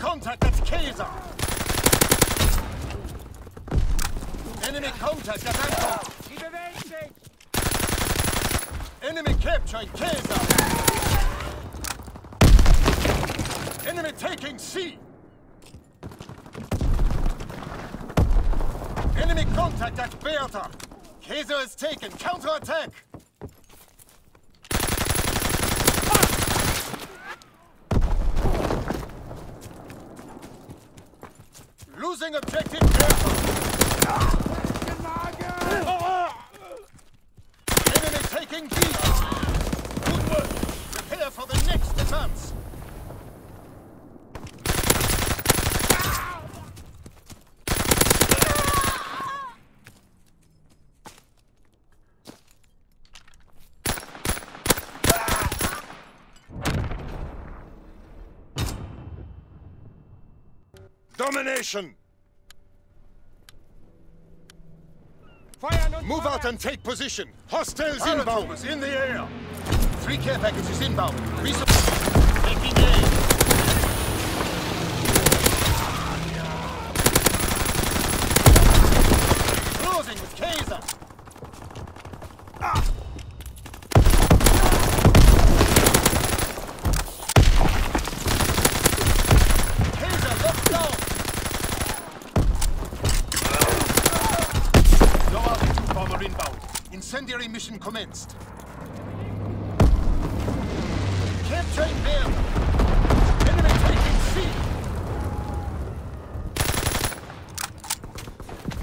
Kaiser. Enemy contact at Anton. Die bewegt sich! Enemy. Enemy taking C. Enemy contact at Bertha. Kaiser is taken. Counterattack. Losing objective Bertha. Enemy taking B. Good work. Prepare for the next advance. Domination! Move out and take position. Hostiles inbound. in the air. Three care packages inbound. Resupp- Taking aim. Closing with Kaiser. Kaiser, Incendiary mission commenced. Capturing Bertha. Enemy taking C.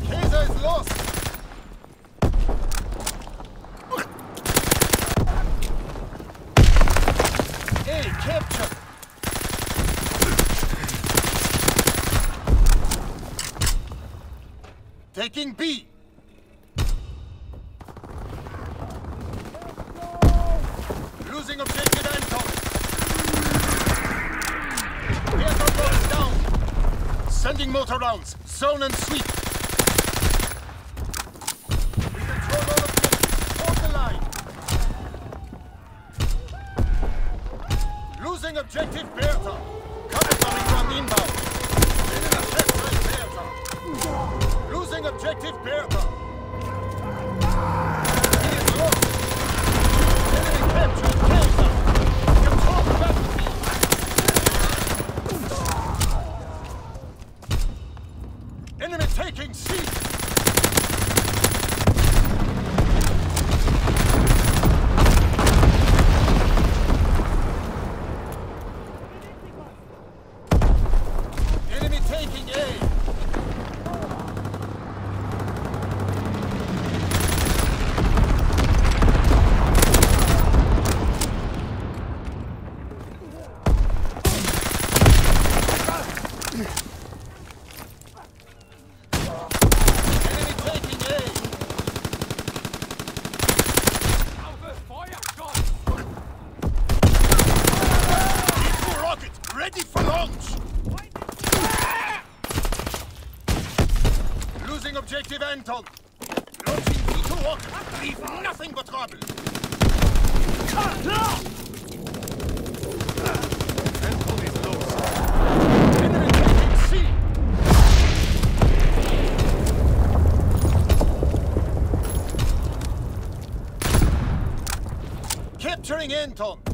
Kaiser is lost. A captured. Taking B. Losing objective Anton. Aircraft goes down. Sending mortar rounds. Zone and sweep. We control all objectives. Hold the line. Losing objective Bertha. Cover coming from inbound. Losing objective Bertha. He is lost. Enemy captured Kaiser. Control the battlefield. Enemy taking C. Enemy taking A. Enemy taking A. Feuerstoff! Eagle rocket ready for launch. Losing objective Anton. Launching V2 rocket. Leave nothing but trouble. Anton is C. Capturing Anton.